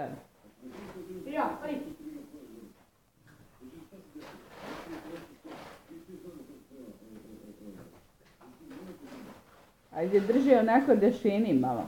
Tabii. Biraz. Ajde, drži onako da šini malo.